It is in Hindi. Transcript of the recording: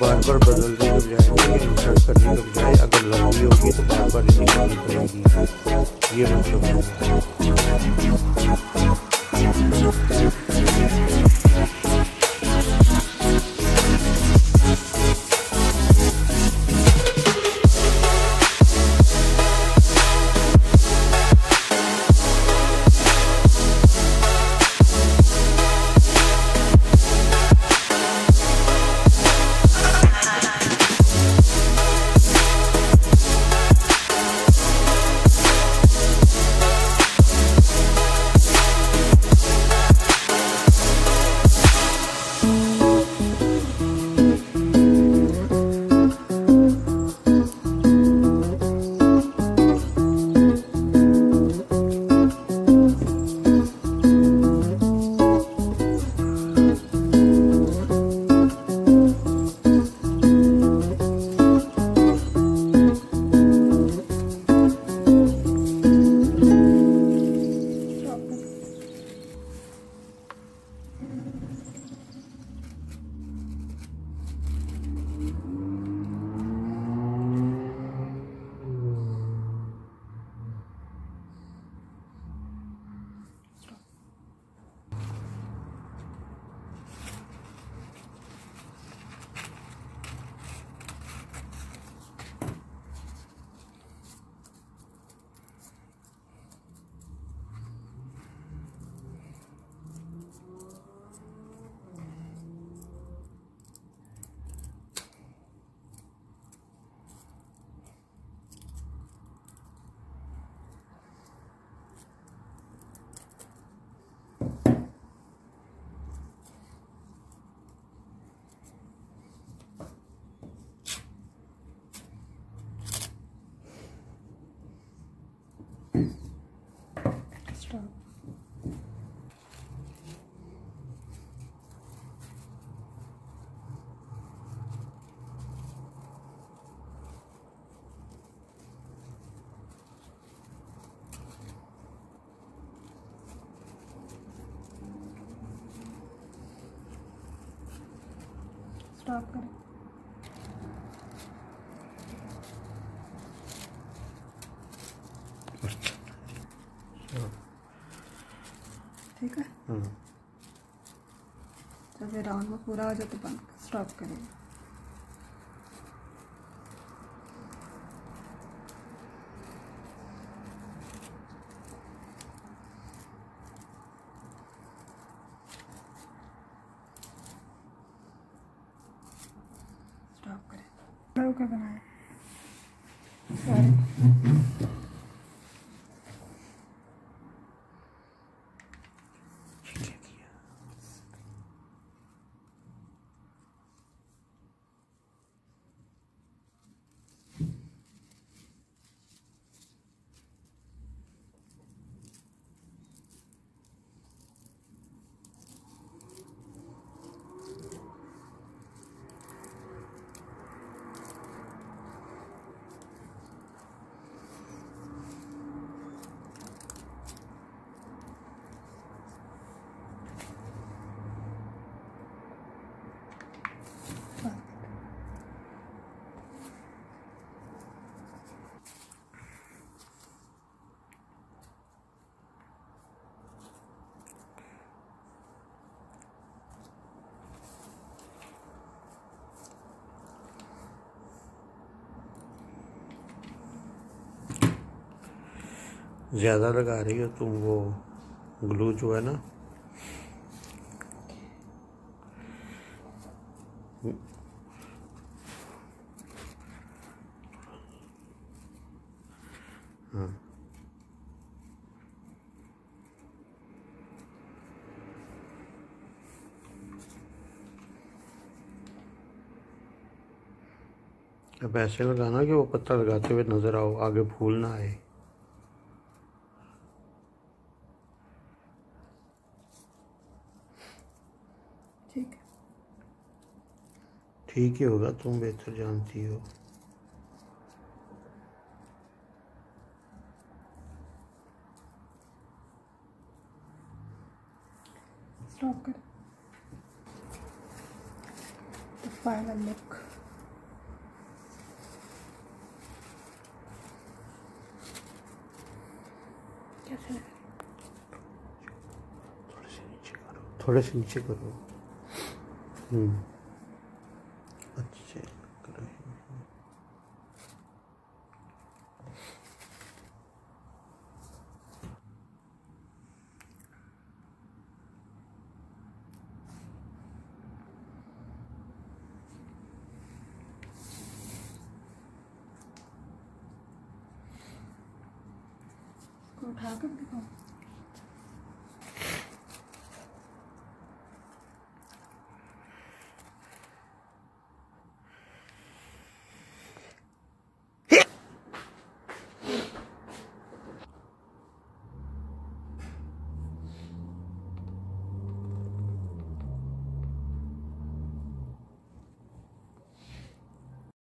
बार बार बदल रही कब जाएँगे इंसर्ट करने कब जाए। अगर लंबी होगी तो बार बार निकालनी पड़ेगी ये मतलब स्टॉप स्टॉप करें Sure. ठीक है? जब ये राउंड में पूरा हो जाए तो बंद स्टॉप करेंगे करें। सॉरी ज़्यादा लगा रही हो तुम वो ग्लू जो है ना? हाँ। अब ऐसे लगाना कि वो पत्ता लगाते हुए नज़र आओ, आगे फूल ना आए ठीक है ठीक ही होगा तुम बेहतर जानती हो। स्टॉप कर। द फाइनल लुक कैसे? लग रहा थोड़े से नीचे करो। थोड़े से नीचे करो। हम्म। 좀 가볍게